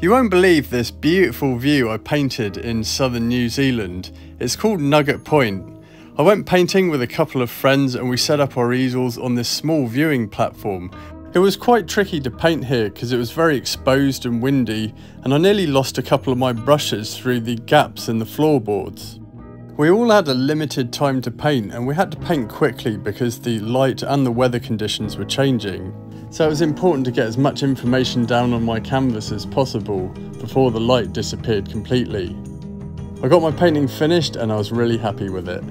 You won't believe this beautiful view I painted in southern New Zealand. It's called Nugget Point. I went painting with a couple of friends and we set up our easels on this small viewing platform. It was quite tricky to paint here because it was very exposed and windy and I nearly lost a couple of my brushes through the gaps in the floorboards. We all had a limited time to paint and we had to paint quickly because the light and the weather conditions were changing. So it was important to get as much information down on my canvas as possible before the light disappeared completely. I got my painting finished and I was really happy with it.